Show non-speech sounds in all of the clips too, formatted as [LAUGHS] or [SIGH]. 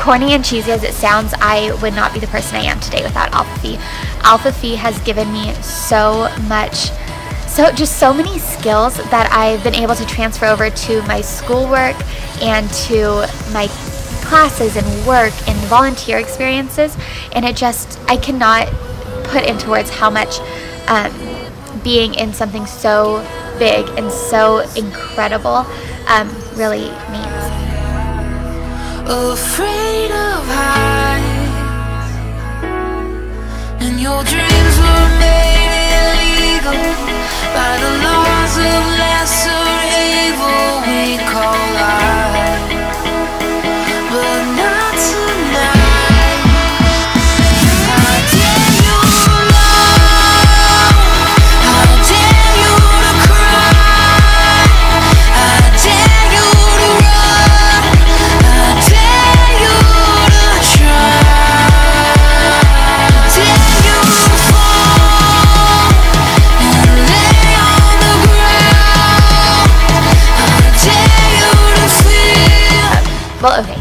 corny and cheesy as it sounds, I would not be the person I am today without Alpha Phi. Alpha Phi has given me so much so just so many skills that I've been able to transfer over to my schoolwork and to my classes and work and volunteer experiences and it just I cannot put into words how much um, being in something so big and so incredible um, really means. Afraid of heights. And your dreams were made illegal by the laws of lesser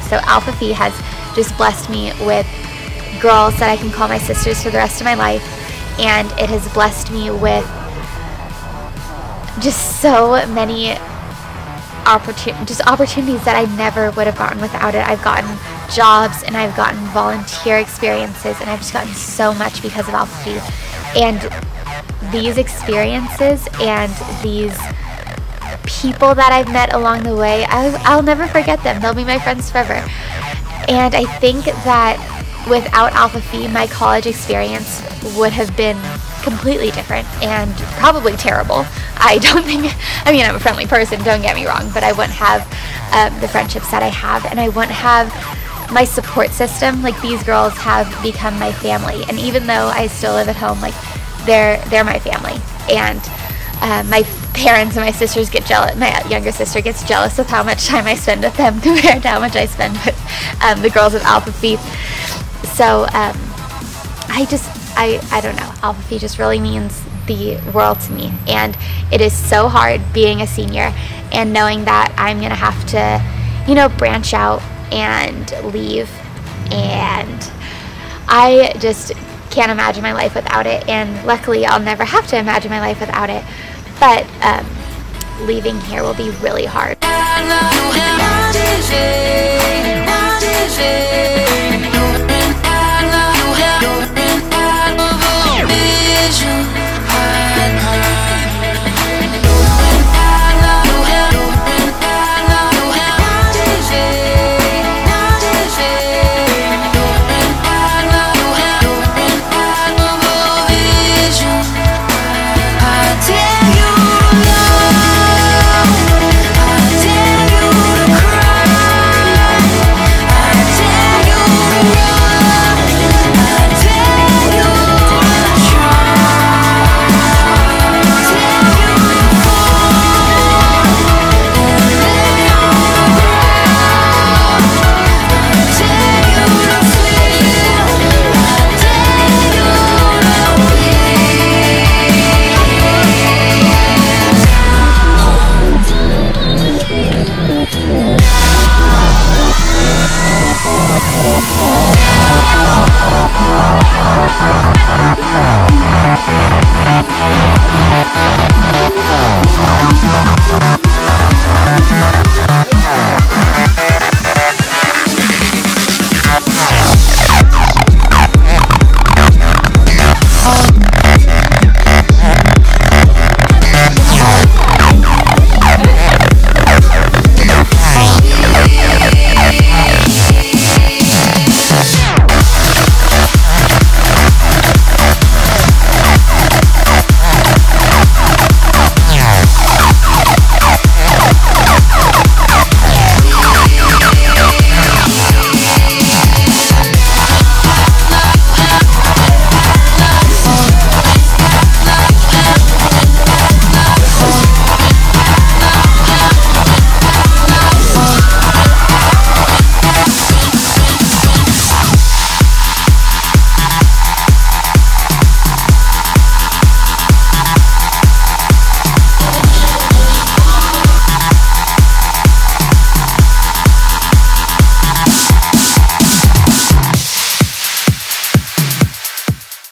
so Alpha Phi has just blessed me with girls that I can call my sisters for the rest of my life, and it has blessed me with just so many opportun- just opportunities that I never would have gotten without it. I've gotten jobs and I've gotten volunteer experiences, and I've just gotten so much because of Alpha Phi. And these experiences and these people that I've met along the way, I, I'll never forget them. They'll be my friends forever. And I think that without Alpha Phi, my college experience would have been completely different and probably terrible. I don't think, [LAUGHS] I mean, I'm a friendly person, don't get me wrong, but I wouldn't have um, the friendships that I have, and I wouldn't have my support system. Like, these girls have become my family, and even though I still live at home, like, they're, they're my family. And uh, my parents and my sisters get jealous. My younger sister gets jealous of how much time I spend with them [LAUGHS] compared to how much I spend with um, the girls of Alpha Phi. So um, I just, I, I don't know. Alpha Phi just really means the world to me, and it is so hard being a senior and knowing that I'm gonna have to, you know, branch out and leave, and I just can't imagine my life without it. And luckily, I'll never have to imagine my life without it but um, leaving here will be really hard.